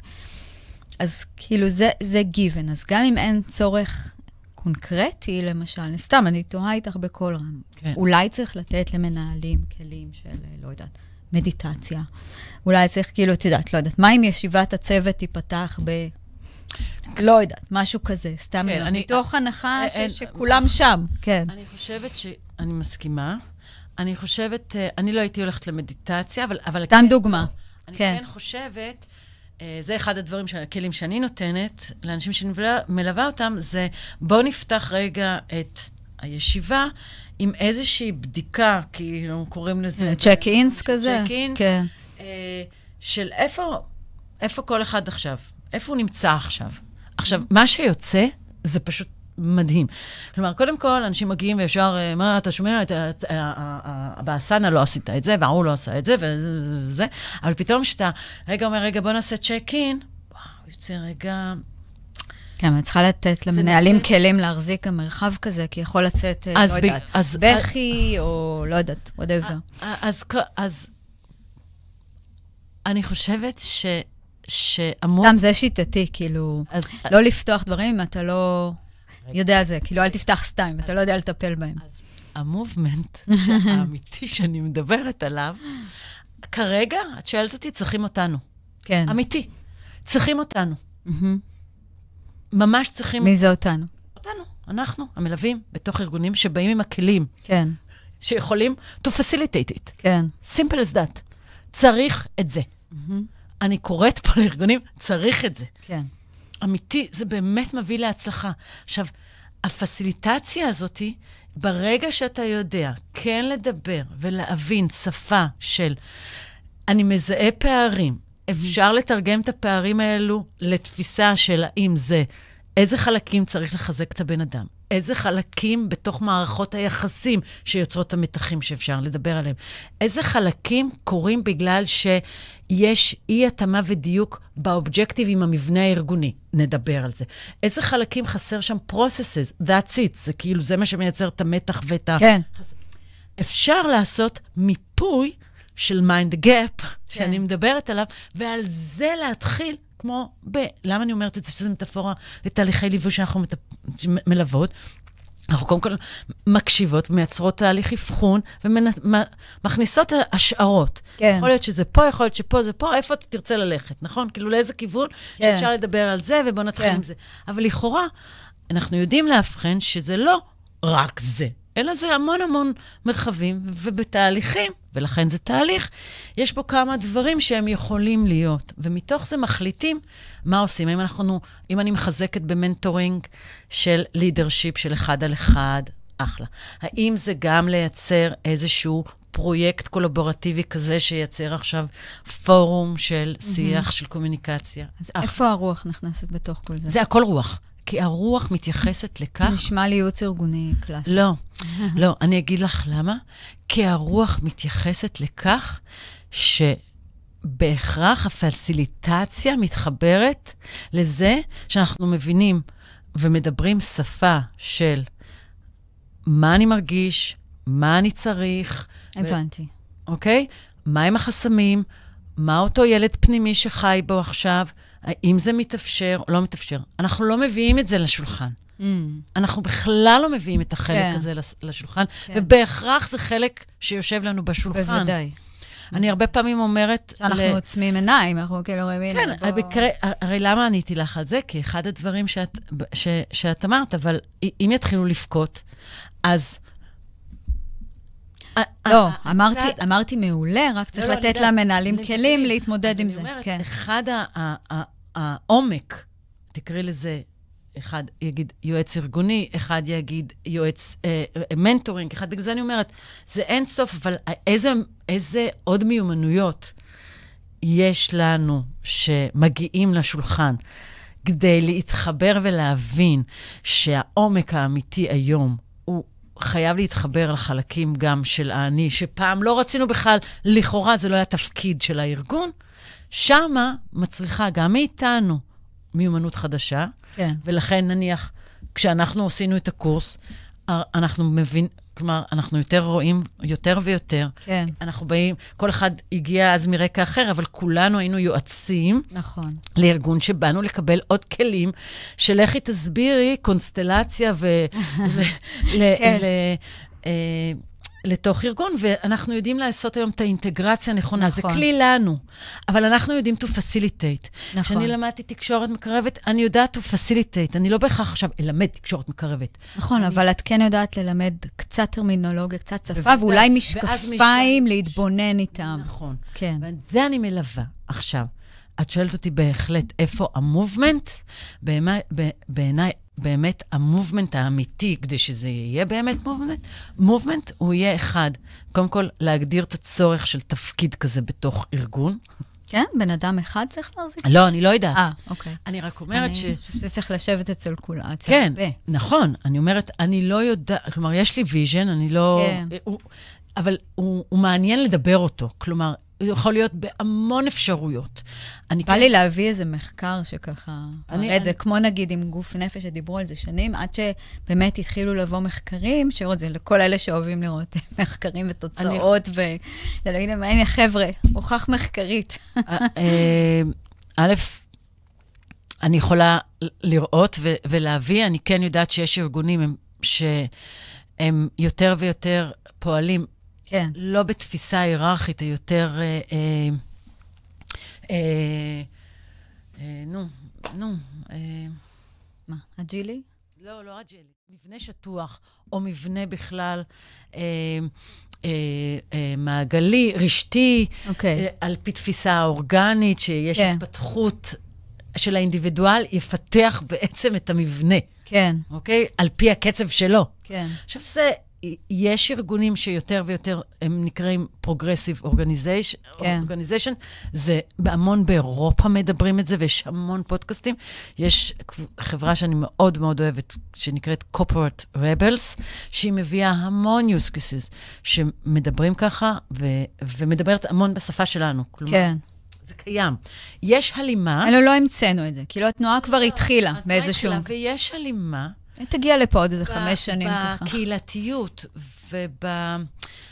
אז כאילו, זה, זה given. אז גם אם אין צורך קונקרטי, למשל, סתם, אני תוהה איתך בקול רם. כן. אולי צריך לתת למנהלים כלים של, אה, לא יודעת, מדיטציה. אולי צריך, כאילו, את יודעת, לא יודעת, מה אם ישיבת הצוות תיפתח ב... לא יודעת, משהו כזה, סתם, כן, אני- מתוך הנחה אה, ש- אין- שכולם שם, כן. אני חושבת שאני מסכימה. אני חושבת, אה, אני לא הייתי הולכת למדיטציה, אבל... אבל סתם כן, דוגמה. אני כן. כן חושבת, אה, זה אחד הדברים, הכלים שאני נותנת לאנשים שאני מלווה- אותם, זה בואו נפתח רגע את הישיבה עם איזושהי בדיקה, כאילו קוראים לזה... צ'ק אינס כזה? צ'ק אינס. כן. אה, של איפה, איפה כל אחד עכשיו, איפה הוא נמצא עכשיו. עכשיו, מה שיוצא זה פשוט מדהים. כלומר, קודם כל, אנשים מגיעים וישר, אה, מה, אתה שומע, את ה- ה- ה- ה- באסנה לא עשית את זה, וההוא לא עשה את זה, וזה אבל פתאום כשאתה רגע אומר, רגע, בוא נעשה צ'ק אין, וואו, יוצא רגע... כן, אבל צריכה לתת למנהלים כלים להחזיק גם מרחב כזה, כי יכול לצאת, אה, לא יודעת, בכי, או לא יודעת, whatever. אז אני חושבת ש... שהמון... גם זה שיטתי, כאילו, אז, לא לפתוח דברים אם אתה לא יודע זה, כאילו, אל תפתח סתם, אם אתה לא יודע לטפל בהם. אז המובמנט האמיתי (laughs) שאני מדברת עליו, כרגע, את שואלת אותי, צריכים אותנו. כן. אמיתי. צריכים אותנו. ממש צריכים מי זה אותנו? אותנו. אנחנו, המלווים, בתוך ארגונים שבאים עם הכלים, כן, שיכולים to facilitate it. כן. simple as that. צריך את זה. אני קוראת פה לארגונים, צריך את זה. כן. אמיתי, זה באמת מביא להצלחה. עכשיו, הפסיליטציה הזאת, ברגע שאתה יודע כן לדבר ולהבין שפה של אני מזהה פערים, אפשר לתרגם את הפערים האלו לתפיסה של האם זה, איזה חלקים צריך לחזק את הבן אדם, איזה חלקים בתוך מערכות היחסים שיוצרות את המתחים שאפשר לדבר עליהם, איזה חלקים קורים בגלל שיש אי-התאמה ודיוק ב objective עם המבנה הארגוני, נדבר על זה. איזה חלקים חסר שם processes, that's it, זה כאילו, זה מה שמייצר את המתח ואת ה... כן. אפשר לעשות מיפוי של mind gap, שאני מדברת עליו, ועל זה להתחיל, כמו ב... למה אני אומרת את זה? שזו מטאפורה לתהליכי ליווי שאנחנו מטפ... מלוות. אנחנו קודם כל מקשיבות ומייצרות תהליך אבחון ומכניסות השערות. כן. יכול להיות שזה פה, יכול להיות שפה, זה פה, איפה אתה תרצה ללכת, נכון? כאילו לאיזה כיוון כן. שאפשר לדבר על זה, ובואו נתחיל כן. עם זה. אבל לכאורה, אנחנו יודעים לאבחן שזה לא רק זה, אלא זה המון המון מרחבים ובתהליכים, ולכן זה תהליך. יש פה כמה דברים שהם יכולים להיות, ומתוך זה מחליטים מה עושים. אם אנחנו, אם אני מחזקת ב mentoring של leadership של אחד על אחד, אחלה. האם זה גם לייצר איזשהו פרויקט קולבורטיבי כזה שייצר עכשיו פורום של שיח, mm-hmm. של קומוניקציה? אז אח... איפה הרוח נכנסת בתוך כל זה? זה הכל רוח. כי הרוח מתייחסת לכך... נשמע לי ייעוץ ארגוני קלאסי. לא, לא. אני אגיד לך למה. כי הרוח מתייחסת לכך שבהכרח הפסיליטציה מתחברת לזה שאנחנו מבינים ומדברים שפה של מה אני מרגיש, מה אני צריך. הבנתי. ו... אוקיי? מהם החסמים, מה אותו ילד פנימי שחי בו עכשיו, האם זה מתאפשר או לא מתאפשר. אנחנו לא מביאים את זה לשולחן. Mm. אנחנו בכלל לא מביאים את החלק כן. הזה לשולחן, כן. ובהכרח זה חלק שיושב לנו בשולחן. בוודאי. אני הרבה פעמים אומרת... שאנחנו ל... עוצמים עיניים, אנחנו כאילו רואים... כן, בוא... בקרה, הרי למה עניתי לך על זה? כי אחד הדברים שאת, ש, שאת אמרת, אבל אם יתחילו לבכות, אז... לא, אמרתי, צד... אמרתי מעולה, רק צריך לא, לא לתת למנהלים כלים להתמודד עם זה. אז אני אומרת, כן. אחד העומק, תקראי לזה, אחד יגיד יועץ ארגוני, אחד יגיד יועץ אה, מנטורינג, אחד, בגלל זה אני אומרת, זה אין סוף, אבל איזה, איזה עוד מיומנויות יש לנו שמגיעים לשולחן כדי להתחבר ולהבין שהעומק האמיתי היום הוא חייב להתחבר לחלקים גם של האני, שפעם לא רצינו בכלל, לכאורה זה לא היה תפקיד של הארגון. שמה מצריכה גם מאיתנו מיומנות חדשה, כן. ולכן נניח, כשאנחנו עשינו את הקורס, אנחנו מבין, כלומר, אנחנו יותר רואים, יותר ויותר. כן. אנחנו באים, כל אחד הגיע אז מרקע אחר, אבל כולנו היינו יועצים. נכון. לארגון שבאנו לקבל עוד כלים של לכי תסבירי קונסטלציה ו... (laughs) ו- כן. ל- ל- אה, לתוך ארגון, ואנחנו יודעים לעשות היום את האינטגרציה הנכונה. נכון. זה כלי לנו, אבל אנחנו יודעים to facilitate. נכון. כשאני למדתי תקשורת מקרבת, אני יודעת to facilitate. אני לא בהכרח עכשיו אלמד תקשורת מקרבת. נכון, אני... אבל את כן יודעת ללמד קצת טרמינולוגיה, קצת שפה, בוודא, ואולי משקפיים משל... להתבונן איתם. נכון. כן. ואת זה אני מלווה. עכשיו, את שואלת אותי בהחלט איפה המובמנט? בעיניי, באמת ה movement האמיתי, כדי שזה יהיה באמת movement, movement הוא יהיה אחד. קודם כל, להגדיר את הצורך של תפקיד כזה בתוך ארגון. כן? בן אדם אחד צריך להחזיק? לא, אני לא יודעת. אה, אוקיי. אני רק אומרת ש... זה צריך לשבת אצל כולם. כן, נכון. אני אומרת, אני לא יודעת, כלומר, יש לי vision, אני לא... כן. הוא, אבל הוא, הוא מעניין לדבר אותו. כלומר, הוא יכול להיות בהמון אפשרויות. בא כן... לי להביא איזה מחקר שככה מראה את זה, כמו נגיד עם גוף נפש, שדיברו על זה שנים, עד שבאמת התחילו לבוא מחקרים, שיראו זה לכל אלה שאוהבים לראות (laughs) מחקרים ותוצאות, אני... ולהגיד להם, הנה, חבר'ה, הוכח מחקרית. אה, אה, א', אני יכולה לראות ו- ולהביא, אני כן יודעת שיש ארגונים שהם יותר ויותר פועלים כן. לא בתפיסה היררכית, היותר... אה, אה, אה, אה, נו, נו. אה, מה, אג'ילי? לא, לא אג'ילי. מבנה שטוח, או מבנה בכלל אה, אה, אה, מעגלי, רשתי, okay. אוקיי. אה, על פי תפיסה אורגנית, שיש כן. התפתחות של האינדיבידואל, יפתח בעצם את המבנה. כן. אוקיי? על פי הקצב שלו. כן. עכשיו, זה יש ארגונים שיותר ויותר, הם נקראים Progressive Organization, כן. זה המון באירופה מדברים את זה, ויש המון פודקאסטים. יש חברה שאני מאוד מאוד אוהבת, שנקראת Corporate Rebels, שהיא מביאה המון use cases שמדברים ככה, ו- ומדברת המון בשפה שלנו. כלומר, כן. זה קיים. יש הלימה... אלו לא המצאנו את זה, כאילו התנועה כבר התחילה באיזשהו... ויש הלימה. תגיע לפה עוד איזה חמש שנים ככה. בקהילתיות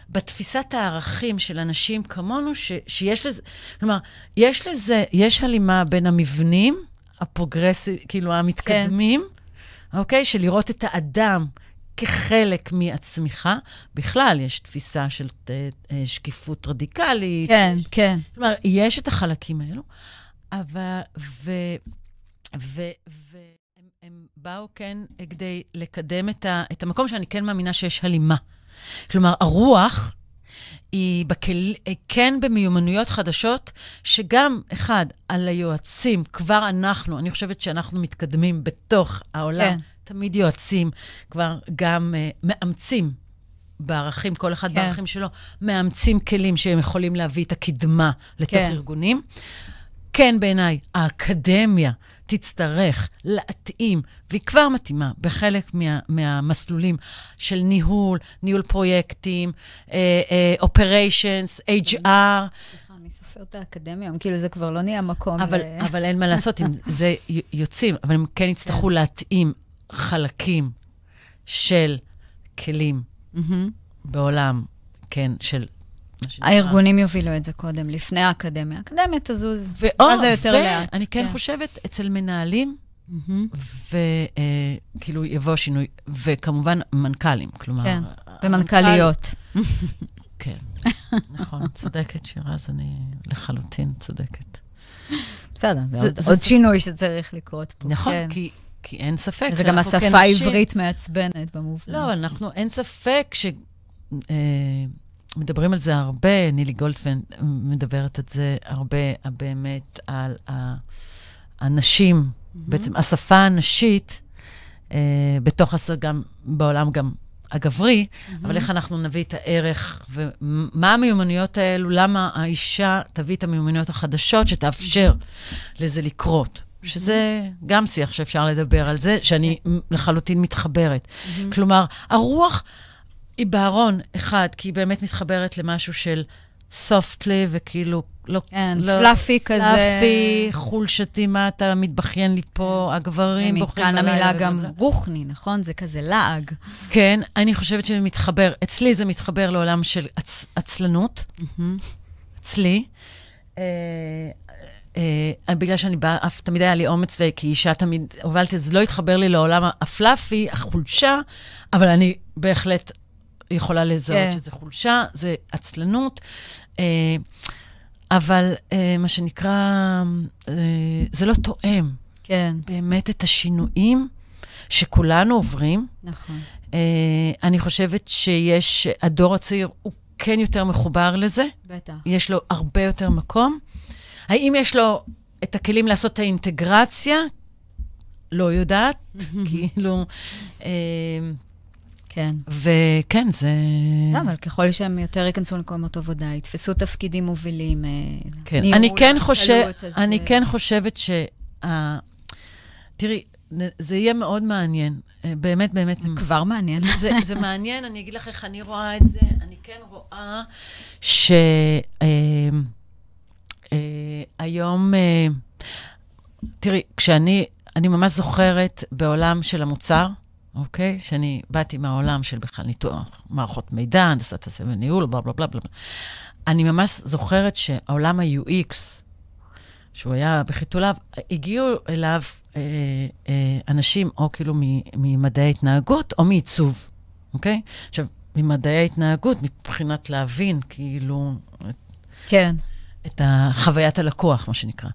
ובתפיסת הערכים של אנשים כמונו, ש, שיש לזה, כלומר, יש לזה, יש הלימה בין המבנים הפרוגרסיב, כאילו המתקדמים, כן. אוקיי? של לראות את האדם כחלק מהצמיחה. בכלל, יש תפיסה של ת, אה, שקיפות רדיקלית. כן, יש, כן. כלומר, יש את החלקים האלו, אבל, ו... ו, ו הם באו כן כדי לקדם את, ה, את המקום שאני כן מאמינה שיש הלימה. כלומר, הרוח היא בכל, כן במיומנויות חדשות, שגם, אחד, על היועצים, כבר אנחנו, אני חושבת שאנחנו מתקדמים בתוך העולם, כן. תמיד יועצים, כבר גם uh, מאמצים בערכים, כל אחד כן. בערכים שלו, מאמצים כלים שהם יכולים להביא את הקדמה לתוך כן. ארגונים. כן, בעיניי, האקדמיה תצטרך להתאים, והיא כבר מתאימה בחלק מה, מהמסלולים של ניהול, ניהול פרויקטים, אופריישנס, uh, uh, HR. מי סופר את האקדמיה? כאילו, זה כבר לא נהיה מקום... אבל, ל... אבל אין מה לעשות, אם (laughs) זה יוצאים, אבל הם כן יצטרכו כן. להתאים חלקים של כלים mm-hmm. בעולם, כן, של הארגונים יובילו את זה קודם, לפני האקדמיה. האקדמיה תזוז, ואז זה יותר לאט. ואני כן, כן חושבת, אצל מנהלים, וכאילו אה, יבוא שינוי, וכמובן מנכ"לים, כלומר... כן, ומנכ"ליות. (laughs) כן, נכון, צודקת, שירז, אני לחלוטין צודקת. בסדר, זה, זה עוד שינוי שצריך לקרות פה. נכון, כן. כי, כי אין ספק. זה גם השפה העברית מעצבנת במובן לא, אנחנו, אין ספק ש... אה, מדברים על זה הרבה, נילי גולדפן מדברת את זה הרבה, באמת, על הנשים, mm-hmm. בעצם השפה הנשית, אה, בתוך הסר גם, בעולם גם הגברי, mm-hmm. אבל איך אנחנו נביא את הערך, ומה המיומנויות האלו, למה האישה תביא את המיומנויות החדשות שתאפשר mm-hmm. לזה לקרות. שזה גם שיח שאפשר לדבר על זה, שאני לחלוטין מתחברת. Mm-hmm. כלומר, הרוח... היא בארון, אחד, כי היא באמת מתחברת למשהו של סופטלי, וכאילו, לא... כן, לא, פלאפי כזה. פלאפי, חולשתי, מה אתה מתבכיין לי פה, הגברים בוכים בלילה. מכאן המילה גם רוחני, נכון? זה כזה לעג. כן, אני חושבת שזה מתחבר, אצלי זה מתחבר לעולם של עצ, עצלנות, אצלי. אה, אה, בגלל שאני באה, תמיד היה לי אומץ, וכאישה תמיד הובלתי, זה לא התחבר לי לעולם הפלאפי, החולשה, אבל אני בהחלט יכולה לזהות כן. שזה חולשה, זה עצלנות. אה, אבל אה, מה שנקרא, אה, זה לא תואם. כן. באמת את השינויים שכולנו עוברים. נכון. אני חושבת שיש, הדור הצעיר הוא כן יותר מחובר לזה. בטח. יש לו הרבה יותר מקום. האם יש לו את הכלים לעשות את האינטגרציה? לא יודעת, (laughs) כאילו... כן. וכן, זה... זה, אבל ככל שהם יותר ייכנסו למקומות עבודה, יתפסו תפקידים מובילים, אה, כן. ניהול, אני כן חושב, אז... אני כן חושבת ש... Uh, תראי, זה יהיה מאוד מעניין. אה, באמת, באמת. זה כבר מעניין. (laughs) זה, זה מעניין, אני אגיד לך איך אני רואה את זה. אני כן רואה שהיום, אה, אה, תראי, כשאני, אני ממש זוכרת בעולם של המוצר, אוקיי? שאני באתי מהעולם של בכלל ניתוח מערכות מידע, הנדסת תעשה וניהול, בלה בלה בלה בלה. אני ממש זוכרת שהעולם ה-UX, שהוא היה בחיתוליו, הגיעו אליו אה, אה, אנשים או כאילו ממדעי התנהגות או מעיצוב, אוקיי? עכשיו, ממדעי ההתנהגות, מבחינת להבין, כאילו... כן. את חוויית הלקוח, מה שנקרא.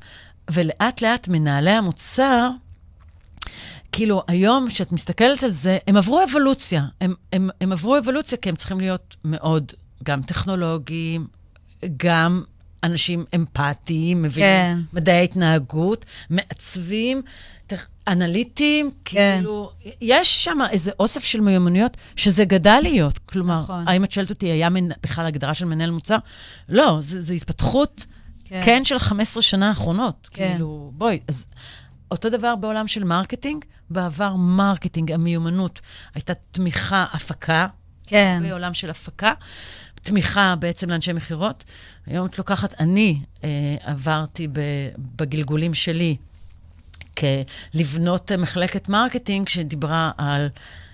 ולאט לאט מנהלי המוצר, כאילו, היום, כשאת מסתכלת על זה, הם עברו אבולוציה. הם, הם, הם עברו אבולוציה כי הם צריכים להיות מאוד גם טכנולוגיים, גם אנשים אמפתיים, מבינים כן. מדעי התנהגות, מעצבים, אנליטיים, כן. כאילו, יש שם איזה אוסף של מיומנויות שזה גדל להיות. כלומר, נכון. האם את שואלת אותי, היה מנ... בכלל הגדרה של מנהל מוצר? לא, זו התפתחות, כן. כן, של 15 שנה האחרונות. כן. כאילו, בואי, אז אותו דבר בעולם של marketing. בעבר marketing, המיומנות, הייתה תמיכה, הפקה. כן. בעולם של הפקה. תמיכה בעצם לאנשי מכירות. היום את לוקחת, אני אה, עברתי בגלגולים שלי כלבנות מחלקת marketing שדיברה על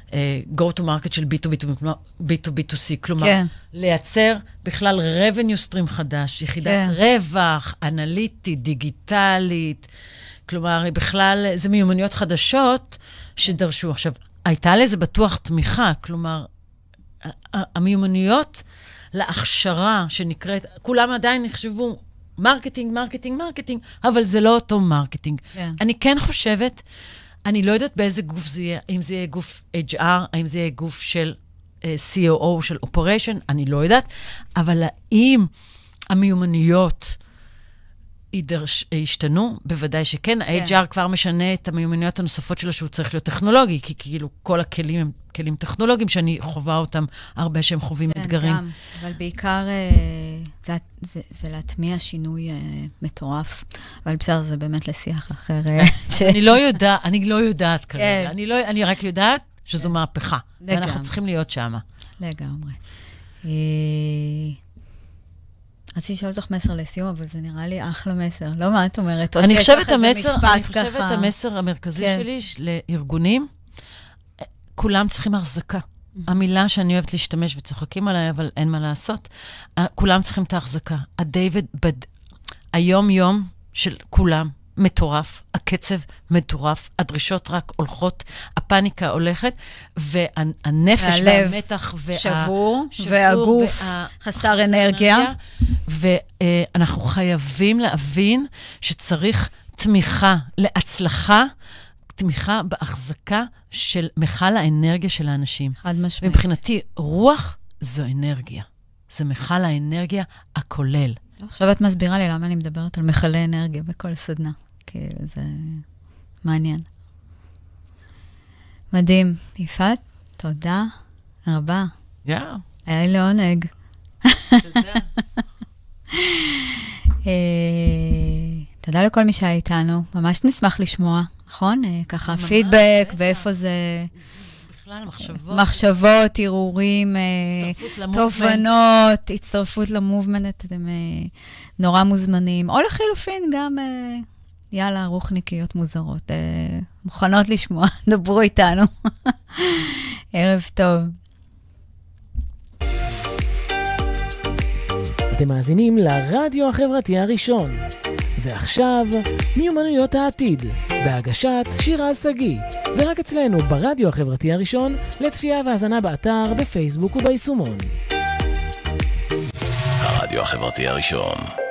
uh, go to market של B2B2, B2B2C, כלומר, כן. לייצר בכלל revenue stream חדש, יחידת כן. רווח, אנליטית, דיגיטלית. כלומר, בכלל, זה מיומנויות חדשות שדרשו. עכשיו, הייתה לזה בטוח תמיכה, כלומר, המיומנויות להכשרה שנקראת, כולם עדיין נחשבו marketing, marketing, marketing, אבל זה לא אותו marketing. כן. אני כן חושבת, אני לא יודעת באיזה גוף זה יהיה, האם זה יהיה גוף HR, האם זה יהיה גוף של uh, COO, של Operation, אני לא יודעת, אבל האם המיומנויות יידרש, ישתנו? בוודאי שכן. כן. ה-HR כבר משנה את המיומנויות הנוספות שלו, שהוא צריך להיות טכנולוגי, כי כאילו כל הכלים הם כלים טכנולוגיים שאני חווה אותם הרבה שהם חווים כן, אתגרים. גם, אבל בעיקר אה, זה, זה, זה להטמיע שינוי אה, מטורף. אבל בסדר, זה באמת לשיח אחר. אה, (laughs) ש... אני לא יודעת, אני לא יודעת כרגע. כן. אני, לא, אני רק יודעת שזו מהפכה. לגמרי. ואנחנו צריכים להיות שם. לגמרי. רציתי לשאול אותך מסר לסיום, אבל זה נראה לי אחלה מסר. לא מה את אומרת? או שיש לך איזה משפט אני חושבת ככה. המסר המרכזי כן. שלי לארגונים, כולם צריכים החזקה. המילה שאני אוהבת להשתמש וצוחקים עליי, אבל אין מה לעשות, כולם צריכים את ההחזקה. הדיוויד, בד... היום-יום של כולם מטורף, הקצב מטורף, הדרישות רק הולכות, הפאניקה הולכת, והנפש והלב והמתח, וה... שבור, שבור והגוף וה- חסר אנרגיה. ואנחנו חייבים להבין שצריך תמיכה להצלחה, תמיכה בהחזקה של מכל האנרגיה של האנשים. חד משמעית. מבחינתי, רוח זו אנרגיה. זה מכל האנרגיה הכולל. עכשיו את מסבירה לי למה אני מדברת על מכלי אנרגיה בכל סדנה. כי זה מעניין. מדהים. יפעת, תודה רבה. יאה, היה לי לעונג. תודה. אה, תודה לכל מי שהיה איתנו. ממש נשמח לשמוע, נכון? אה, ככה פידבק. ואיפה זה... בכלל, מחשבות. מחשבות, הרהורים, אה, הצטרפות למובמנט. תובנות, הצטרפות למובמנט, אתם אה, נורא מוזמנים. או לחילופין, גם, אה, יאללה, רוחניקיות מוזרות. מוכנות לשמוע, (laughs) דברו איתנו. (laughs) ערב טוב. אתם מאזינים לרדיו החברתי הראשון. ועכשיו, מיומנויות העתיד, בהגשת שירה שגיא, ורק אצלנו ברדיו החברתי הראשון, לצפייה והאזנה באתר, בפייסבוק וביישומון. הרדיו החברתי הראשון.